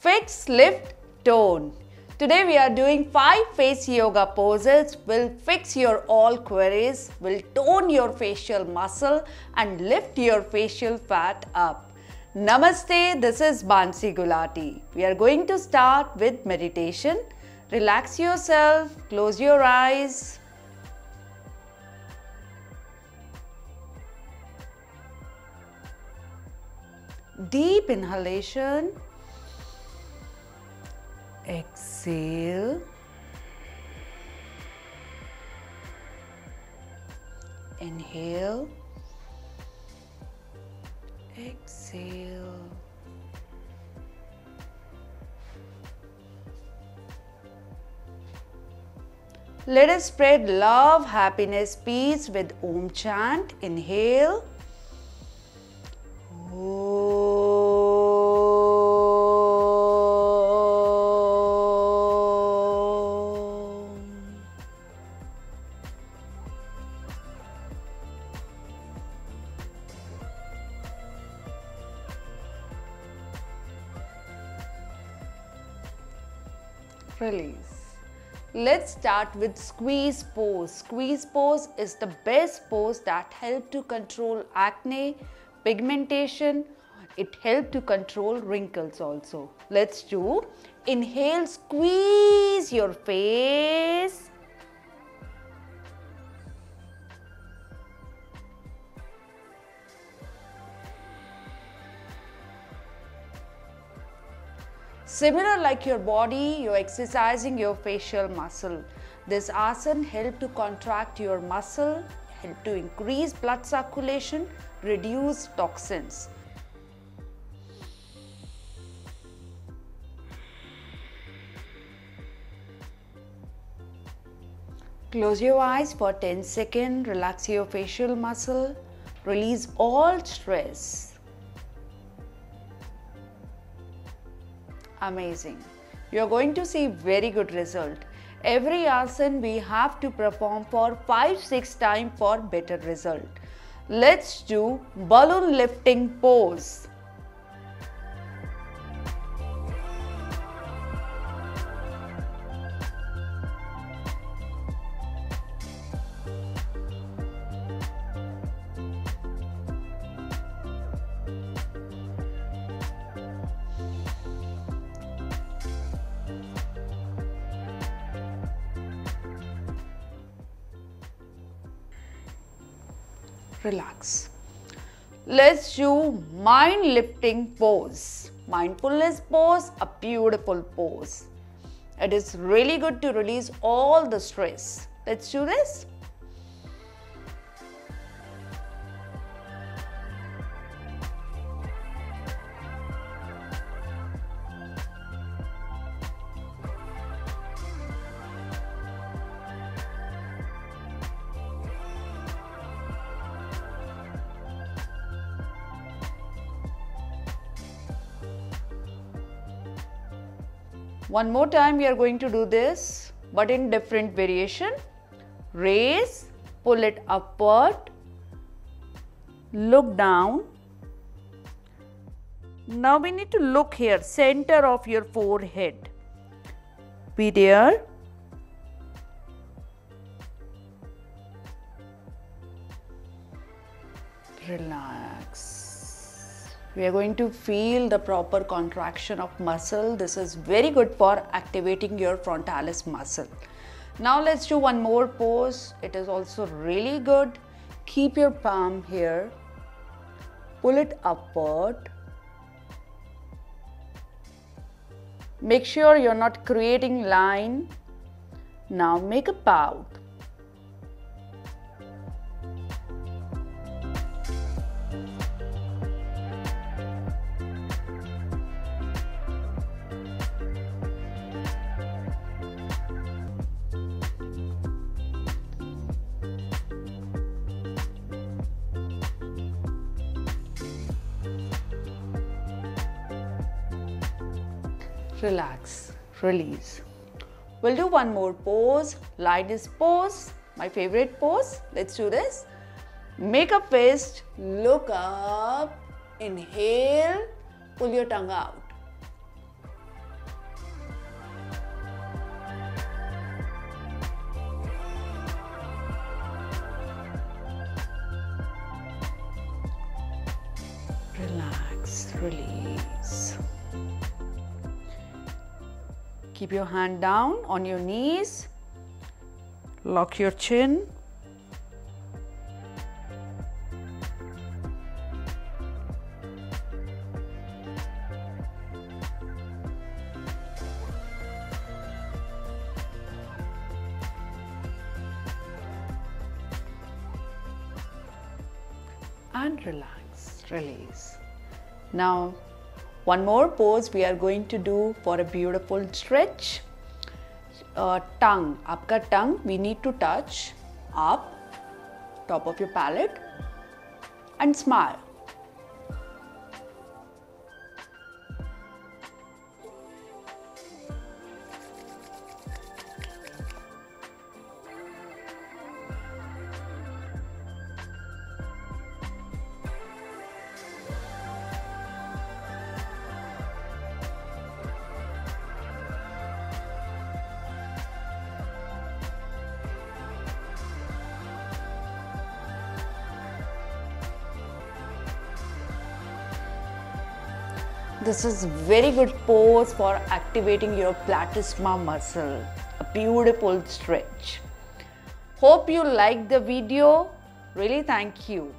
Fix, lift, tone. Today we are doing 5 face yoga poses will fix your all queries, will tone your facial muscle and lift your facial fat up. Namaste, this is Mansi Gulati. We are going to start with meditation. Relax yourself, close your eyes. Deep inhalation. Exhale. Inhale. Exhale. Let us spread love, happiness, peace with Om chant. Inhale. Release. Let's start with squeeze pose. Squeeze pose is the best pose that help to control acne, pigmentation. It help to control wrinkles also. Let's do. Inhale, squeeze your face. Similar like your body, you're exercising your facial muscle. This asana help to contract your muscle, help to increase blood circulation, reduce toxins. Close your eyes for 10 seconds, relax your facial muscle, release all stress. Amazing. You are going to see very good result. Every asana we have to perform for 5 6 times for better result. Let's do balloon lifting pose relax. Let's do mind lifting pose. Mindfulness pose, a beautiful pose. It is really good to release all the stress. Let's do this. One more time we are going to do this but in different variation. Raise, pull it upward, look down. Now we need to look here, center of your forehead. Be there. Relax. We are going to feel the proper contraction of muscle. This is very good for activating your frontalis muscle. Now let's do one more pose. It is also really good. Keep your palm here. Pull it upward. Make sure you're not creating line. Now make a pout. relax, release. We'll do one more pose, lightest pose, my favorite pose. Let's do this. Make a fist, look up, inhale, pull your tongue out. Relax, release. Keep your hand down on your knees. Lock your chin. and relax, release. Now, one more pose we are going to do for a beautiful stretch. Uh, tongue, aapka tongue we need to touch up, top of your palate and smile. This is very good pose for activating your platysma muscle. A beautiful stretch. Hope you liked the video. Really thank you.